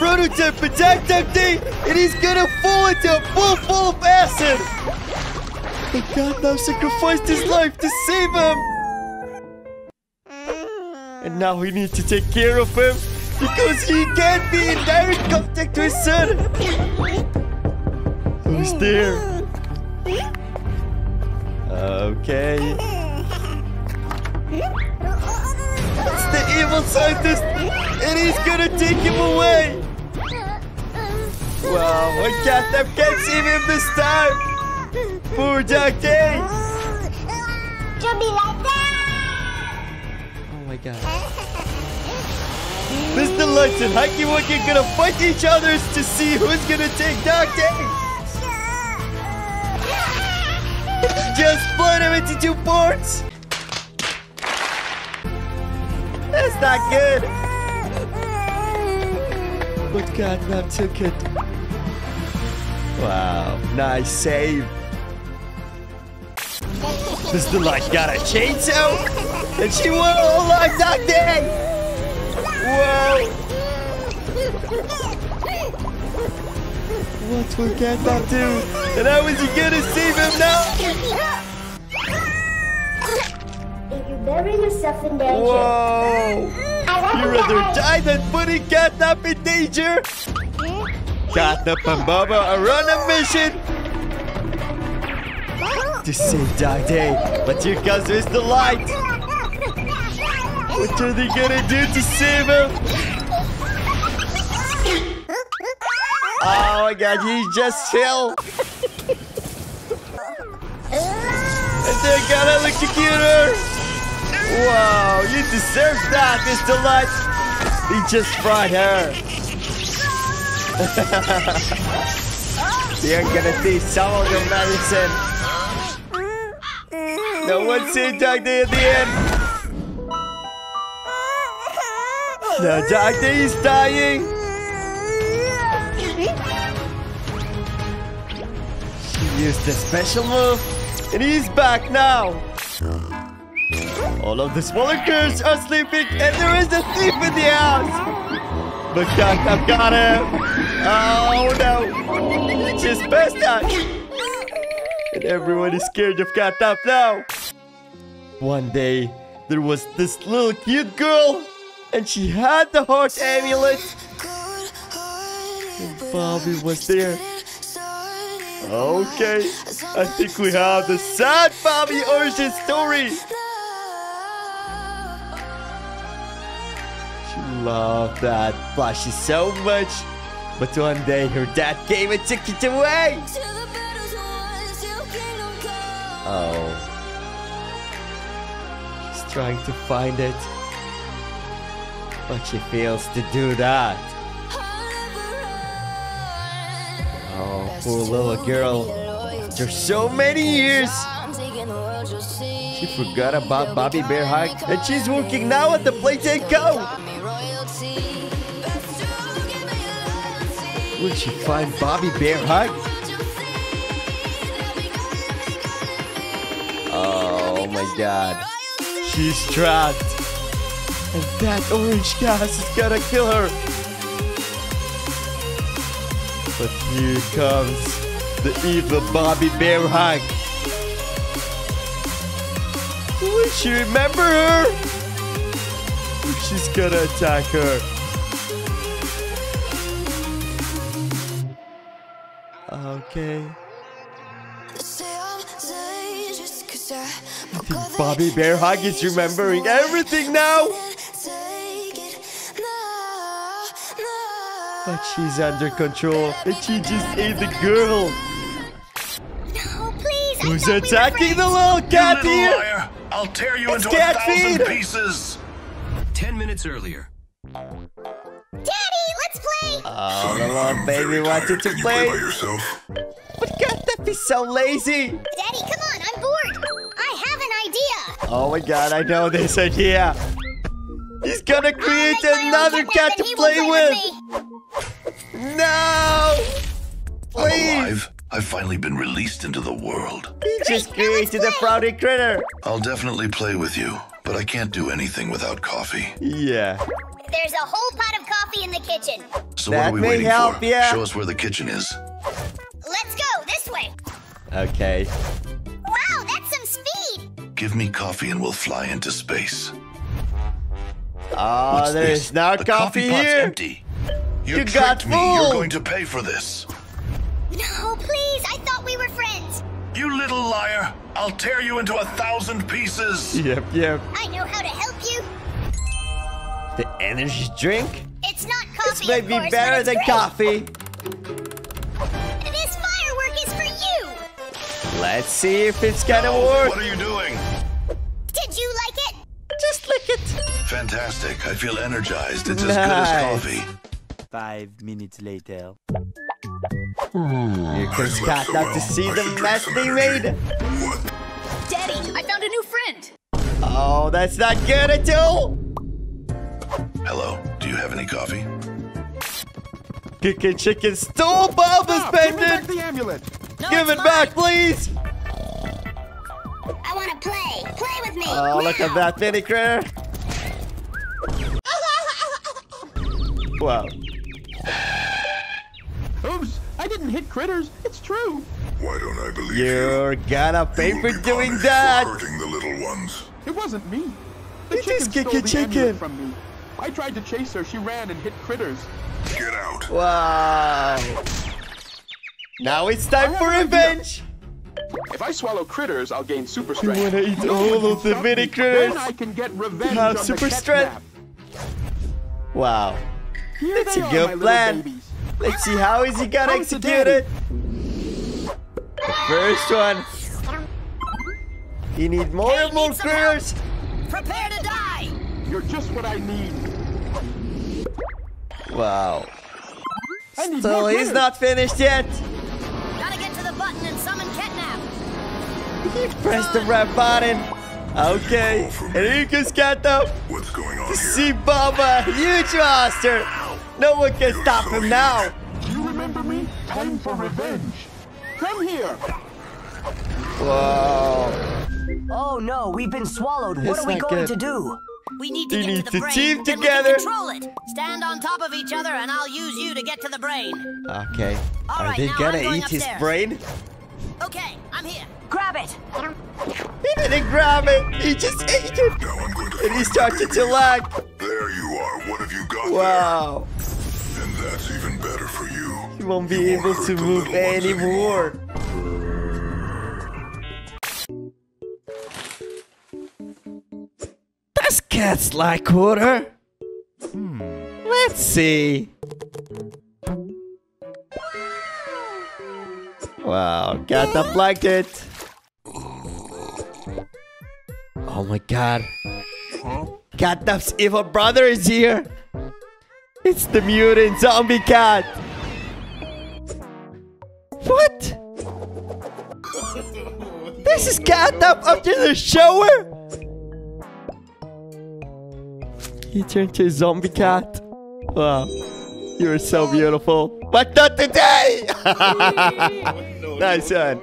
prototype attack technique, and he's gonna fall into a pool full of acid. But God now sacrificed his life to save him. And now we need to take care of him because he can't be in direct contact with son. Oh, Who's there? Okay. It's the evil scientist, and he's gonna take him away. Wow, I can't, can't save him this time. Poor Jack. Don't be like that! Oh my god. Mr. And Huggy Wuggy gonna fight each other to see who's gonna take Day. Just split him into two parts. That's not good. But Catnap took it. Wow, nice save. Miss Delight got a chainsaw, and she won a whole life DogDay. Whoa! What will Catnap do? And how is he gonna save him now? If you bury yourself in danger, Whoa! You rather die than putting Catnap in danger? Catnap and Baba are on a mission to save DogDay. But here comes Miss Delight. What are they gonna do to save him? Oh my god, he's just chill. And they're gonna electrocute. Wow, you deserve that, Miss Delight. He just fried her. You're gonna see some of your medicine. No one DogDay at the end. DogDay is dying. She used a special move, and he's back now. All of the smaller girls are sleeping, and there is a thief in the house. But I've got him. Oh no! He just passed out. And everyone is scared of Catnap now. One day, there was this little cute girl, and she had the heart amulet. And Bobby was there. Okay, I think we have the sad Bobby origin story. She loved that plushie so much. But one day her dad came and took it away. Oh. She's trying to find it. But she fails to do that. Oh, poor little girl. After so many years, she forgot about Bobby Bear Hug and she's working now at the Playtime Co. Will she find Bobby Bear Hug? Oh my god. She's trapped. And that orange gas is gonna kill her. But here comes the evil Bobby Bear Hug. Would she remember her? She's gonna attack her. Okay. I think Bobby Bear Hug is remembering everything now. But she's under control and she just ate the girl. No, please. Who's thought we attacking the little cat Little here? liar! I'll tear you It's into a thousand feed. pieces. Ten minutes earlier. Daddy, let's play. Oh, the little baby wanted to Can you play by play. yourself? But Catnap is so lazy. Daddy, come on. I'm bored. I have an idea. Oh my god, I know this idea. He's gonna create make my own another cat to he will play with. me. No! I'm alive. I've finally been released into the world. He just Great, now let's created a play. frowny critter. I'll definitely play with you, but I can't do anything without coffee. Yeah. There's a whole pot of coffee in the kitchen. So That what are we may waiting help, for? yeah. Show us where the kitchen is. Let's go this way. Okay. Wow, that's some speed. Give me coffee and we'll fly into space. Oh, What's there's this? no the coffee, pot's here. empty. You, You got tricked me. You're going to pay for this. Liar! I'll tear you into a thousand pieces. Yep, yep. I know how to help you. The energy drink? It's not coffee, This may be course, better than great. coffee. This firework is for you. Let's see if it's gonna Oh, work. what are you doing? Did you like it? Just lick it. Fantastic. I feel energized. It's as good as coffee. Five minutes later. Here comes Cat now to see the mess they made. Daddy, I found a new friend. Oh, that's not good at all. Hello. Do you have any coffee? Chicken chicken stole Bob the Stop! Ah, Give me back pendant. the amulet! Give it back, please. I want to play. Play with me. Oh, look at that mini critter. Wow. Oops! I didn't hit critters. It's true. Why don't I believe You're gonna pay you? for doing that. For hurting the little ones. It wasn't me. The You chicken just kick stole the chicken. amulet from me. I tried to chase her. She ran and hit critters. Get out. Wow. Now it's time I for have an idea. revenge. If I swallow critters, I'll gain super strength. You wanna eat all of the stop mini me. critters? Then I can get revenge Have on super the strength. catnap. Wow. Here It's a good my little plan. Babies. Let's see how is he gonna Come execute daddy. it. First one. You need more and more critters. Prepare to die. You're just what I need. Wow. I need So more he's not finished yet. Gotta get to the button and summon Catnap. He pressed the red button. Okay. And here goes Kato. What's going on here? see Baba, huge monster. No one can stop him now. Do you remember me? Time for revenge. Come here. Whoa. Oh no, we've been swallowed. That's what are we going good. to do? We need to You get need to the to brain. team then together. We can control it. Stand on top of each other, and I'll use you to get to the brain. Okay. All Are right, they gonna I'm going eat his brain? Okay, I'm here. Grab it. He didn't grab it. He just ate it. Now I'm going to And he find started to babies. lag. There you are. What have you got Wow. There? And that's even better for you. He won't be You able hurt to move little ones anymore. Does cats like water? Hmm. Let's see. Wow, cat up liked it. Oh my god. Catnap's evil brother is here. It's the mutant zombie cat. What? This is Catnap after the shower? He turned to a zombie cat. Wow. You're so beautiful. But not today! nice one.